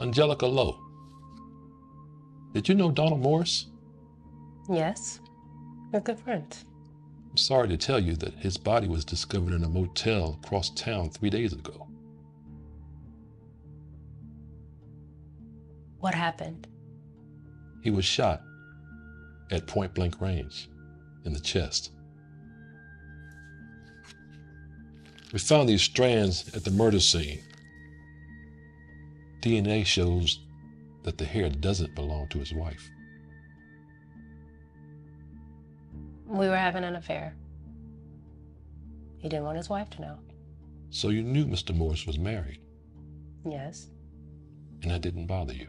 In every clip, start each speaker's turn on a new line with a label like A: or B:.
A: Angelica Lowe. Did you know Donald Morris?
B: Yes. We're good friends.
A: I'm sorry to tell you that his body was discovered in a motel across town three days ago.
B: What happened?
A: He was shot at point blank range in the chest. We found these strands at the murder scene. DNA shows that the hair doesn't belong to his wife.
B: We were having an affair. He didn't want his wife to know.
A: So you knew Mr. Morris was married,
B: Yes.
A: and that didn't bother you.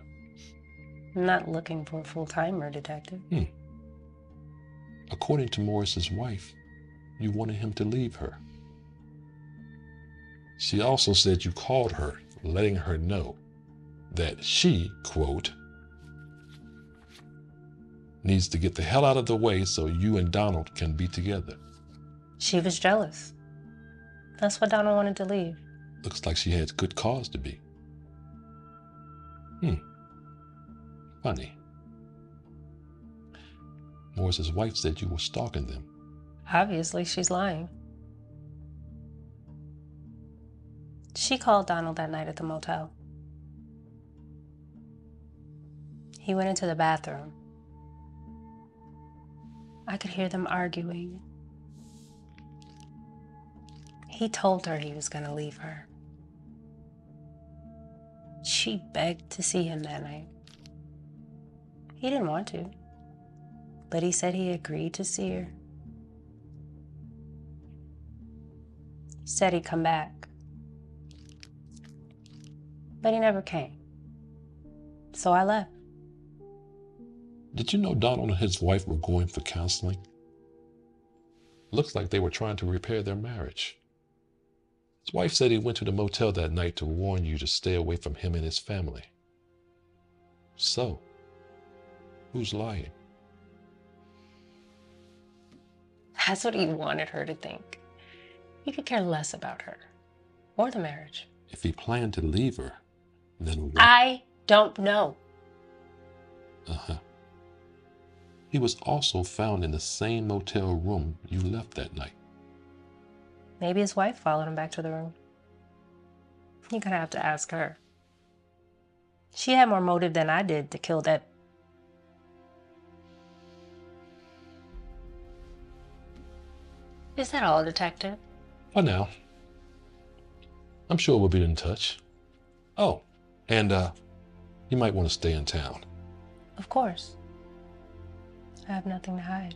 B: I'm not looking for a full timer, detective. Hmm.
A: According to Morris's wife, you wanted him to leave her. She also said you called her, letting her know that she, quote, needs to get the hell out of the way so you and Donald can be together.
B: She was jealous. That's why Donald wanted to leave.
A: Looks like she had good cause to be. Hmm. Funny. Morris's wife said you were stalking them.
B: Obviously, she's lying. She called Donald that night at the motel. He went into the bathroom. I could hear them arguing. He told her he was going to leave her. She begged to see him that night. He didn't want to, but he said he agreed to see her. Said he'd come back. But he never came. So I left.
A: Did you know Donald and his wife were going for counseling? Looks like they were trying to repair their marriage. His wife said he went to the motel that night to warn you to stay away from him and his family. So, who's lying?
B: That's what he wanted her to think. He could care less about her or the marriage.
A: If he planned to leave her, then what?
B: I don't know.
A: Uh huh. He was also found in the same motel room you left that night.
B: Maybe his wife followed him back to the room. You're gonna have to ask her. She had more motive than I did to kill that. Is that all, Detective?
A: For now. I'm sure we'll be in touch. Oh, and uh, you might want to stay in town.
B: Of course. I have nothing to hide.